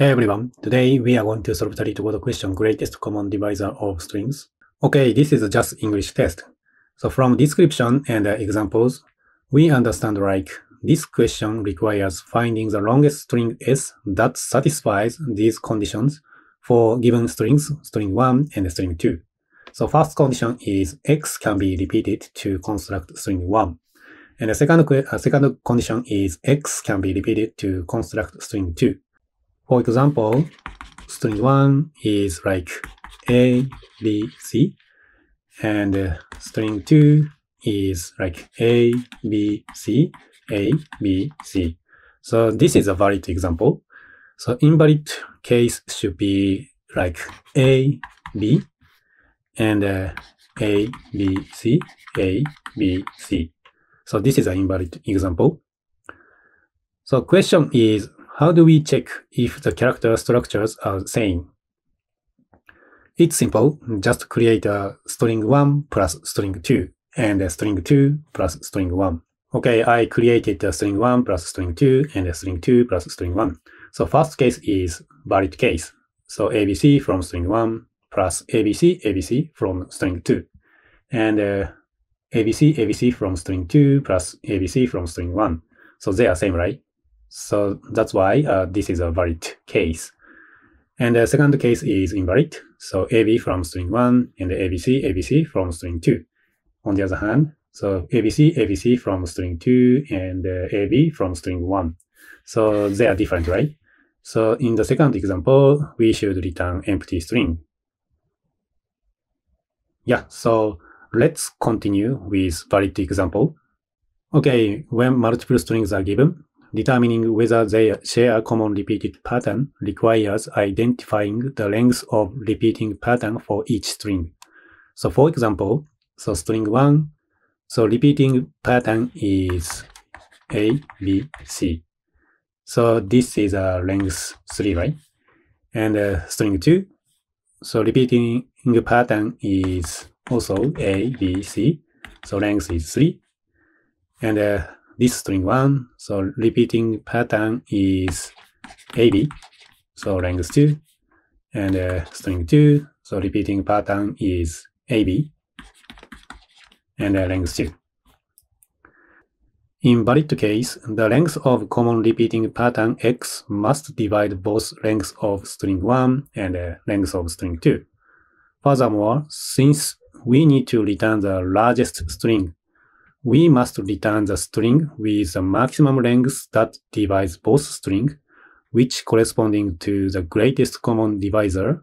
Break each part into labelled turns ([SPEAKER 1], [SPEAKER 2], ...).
[SPEAKER 1] Hey everyone, today we are going to solve the word question greatest common divisor of strings. Okay, this is just English test. So from description and examples, we understand like this question requires finding the longest string S that satisfies these conditions for given strings, string 1 and string 2. So first condition is X can be repeated to construct string 1. And the second, uh, second condition is X can be repeated to construct string 2. For example, string 1 is like A, B, C, and uh, string 2 is like A, B, C, A, B, C. So this is a valid example. So invalid case should be like A, B, and uh, A, B, C, A, B, C. So this is an invalid example. So question is, how do we check if the character structures are the same? It's simple. Just create a string 1 plus string 2 and a string 2 plus string 1. Okay, I created a string 1 plus string 2 and a string 2 plus string 1. So first case is valid case. So ABC from string 1 plus ABC, ABC from string 2. And uh, ABC, ABC from string 2 plus ABC from string 1. So they are same, right? So that's why uh, this is a valid case. And the second case is invalid. So AB from string 1 and ABC, ABC from string 2. On the other hand, so ABC, ABC from string 2 and uh, AB from string 1. So they are different, right? So in the second example, we should return empty string. Yeah, so Let's continue with valid example. Okay, when multiple strings are given, determining whether they share a common repeated pattern requires identifying the length of repeating pattern for each string. So for example, so string 1, so repeating pattern is A, B, C. So this is a length 3, right? And uh, string 2, so repeating pattern is also A, B, C. So length is 3. And uh, this string 1, so repeating pattern is AB. So length 2. And uh, string 2, so repeating pattern is AB. And uh, length 2. In valid case, the length of common repeating pattern x must divide both length of string 1 and uh, length of string 2. Furthermore, since we need to return the largest string. We must return the string with the maximum length that divides both strings, which corresponding to the greatest common divisor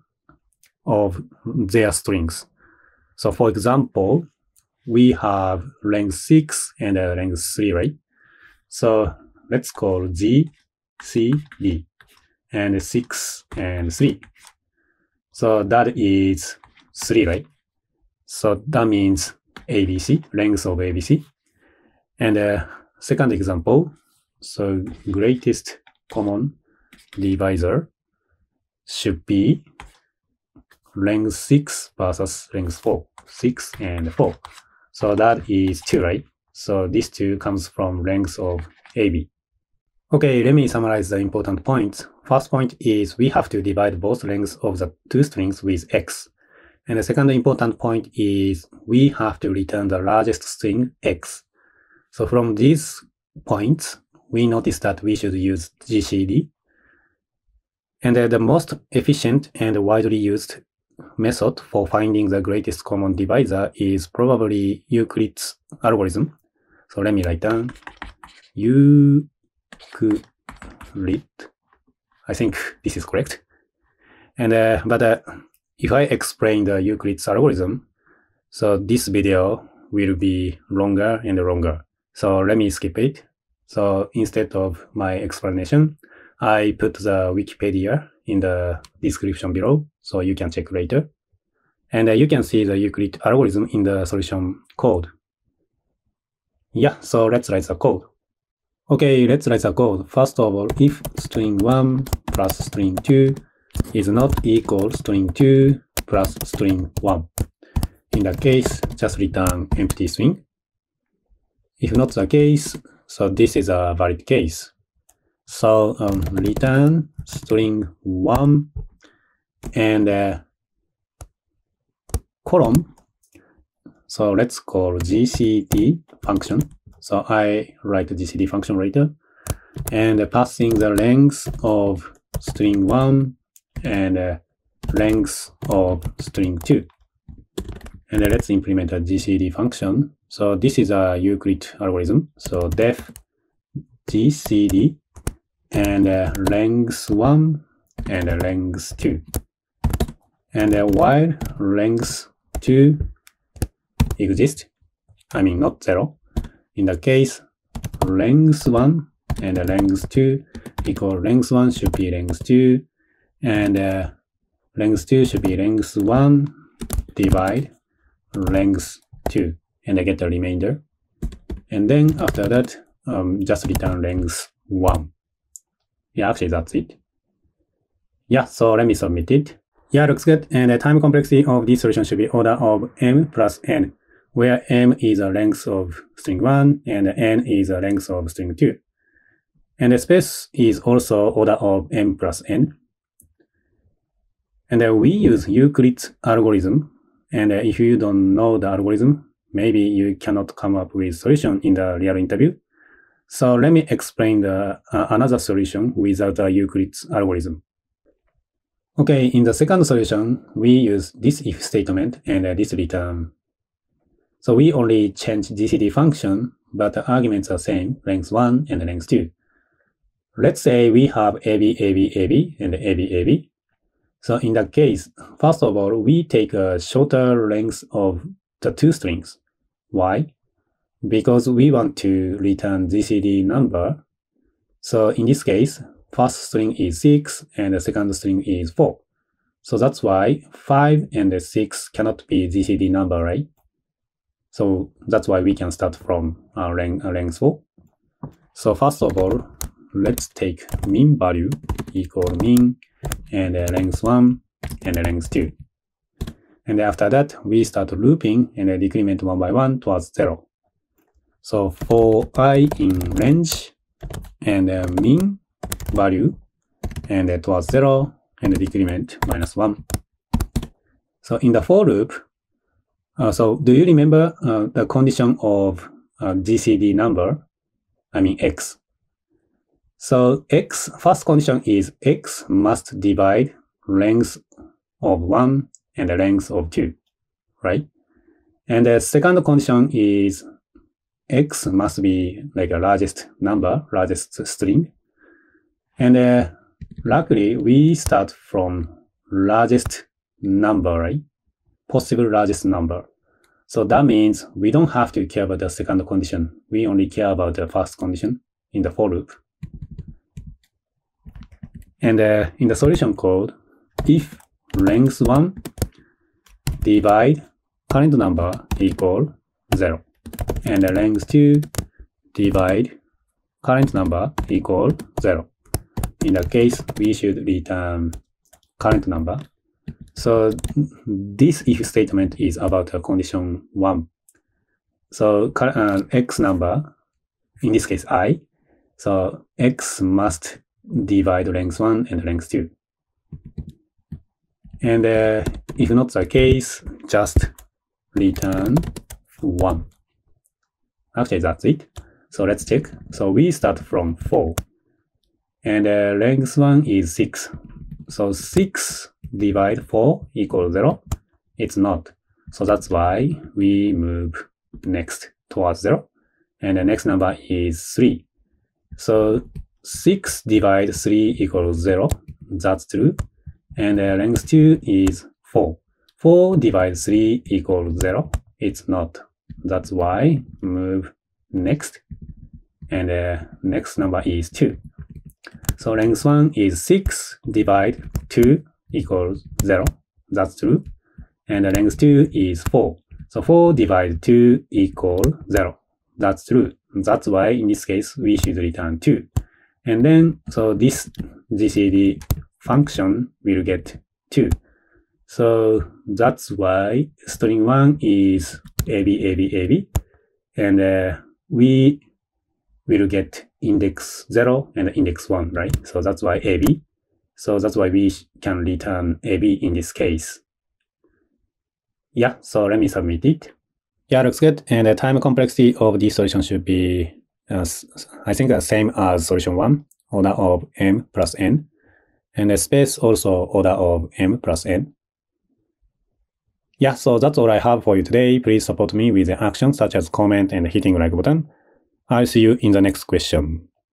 [SPEAKER 1] of their strings. So for example, we have length 6 and uh, length 3, right? So let's call G, C, D, and 6 and 3. So that is 3, right? So that means ABC, length of ABC. And uh, second example, so greatest common divisor should be length 6 versus length 4, 6 and 4. So that is 2, right? So this 2 comes from length of AB. Okay, let me summarize the important points. First point is we have to divide both lengths of the two strings with x. And the second important point is we have to return the largest string x. So from these points, we notice that we should use GCD. And the most efficient and widely used method for finding the greatest common divisor is probably Euclid's algorithm. So let me write down Euclid. I think this is correct. And uh, but uh, if I explain the Euclid's algorithm, so this video will be longer and longer. So let me skip it. So instead of my explanation, I put the Wikipedia in the description below, so you can check later. And uh, you can see the Euclid algorithm in the solution code. Yeah, so let's write the code. Okay, let's write the code. First of all, if string 1 plus string 2 is not equal string 2 plus string 1. In that case, just return empty string. If not the case, so this is a valid case. So um, return string one and uh, column. So let's call GCD function. So I write GCD function later and passing the length of string one and uh, length of string two. And let's implement a GCD function. So this is a Euclid algorithm. So def GCD and uh, length 1 and uh, length 2. And uh, while length 2 exists, I mean not 0, in the case length 1 and length 2 equal length 1 should be length 2 and uh, length 2 should be length 1 divide length 2 and I get the remainder. And then after that, um, just return length 1. Yeah, actually that's it. Yeah, so let me submit it. Yeah, looks good. And the time complexity of this solution should be order of m plus n, where m is the length of string 1 and n is the length of string 2. And the space is also order of m plus n. And uh, we use Euclid's algorithm. And uh, if you don't know the algorithm, maybe you cannot come up with solution in the real interview. So let me explain the, uh, another solution without Euclid's algorithm. Okay, in the second solution, we use this if statement and uh, this return. So we only change GCD function, but the arguments are same, length 1 and length 2. Let's say we have AB, AB, AB, and AB, AB. So in that case, first of all, we take a shorter length of the two strings. Why? Because we want to return GCD number. So in this case, first string is 6 and the second string is 4. So that's why 5 and 6 cannot be GCD number, right? So that's why we can start from uh, length, uh, length 4. So first of all, let's take min value equal min and uh, length 1 and length 2. And after that, we start looping and decrement one by one towards zero. So for i in range and uh, min value and towards zero and decrement minus one. So in the for loop, uh, so do you remember uh, the condition of uh, GCD number? I mean x. So x, first condition is x must divide length of 1 and the length of 2, right? And the second condition is x must be like a largest number, largest string. And uh, luckily, we start from largest number, right? Possible largest number. So that means we don't have to care about the second condition. We only care about the first condition in the for loop. And uh, in the solution code, if length 1 divide current number equal 0 and the length 2 divide current number equal 0. In the case, we should return current number. So this if statement is about a condition 1. So uh, x number, in this case i, so x must divide length 1 and length 2. And uh, if not the case, just return 1. Actually, that's it. So let's check. So we start from 4. And uh, length 1 is 6. So 6 divide 4 equals 0. It's not. So that's why we move next towards 0. And the next number is 3. So 6 divide 3 equals 0. That's true and uh, length 2 is 4. 4 divided 3 equals 0. It's not. That's why move next. And uh, next number is 2. So length 1 is 6 divide 2 equals 0. That's true. And the length 2 is 4. So 4 divided 2 equals 0. That's true. That's why in this case we should return 2. And then, so this GCD function will get 2. So that's why string 1 is AB, AB, AB. And uh, we will get index 0 and index 1, right? So that's why AB. So that's why we can return AB in this case. Yeah, so let me submit it. Yeah, looks good. And the time complexity of this solution should be, I think, the same as solution 1, order of m plus n. And the space also order of m plus n. Yeah, so that's all I have for you today. Please support me with the actions such as comment and hitting like button. I'll see you in the next question.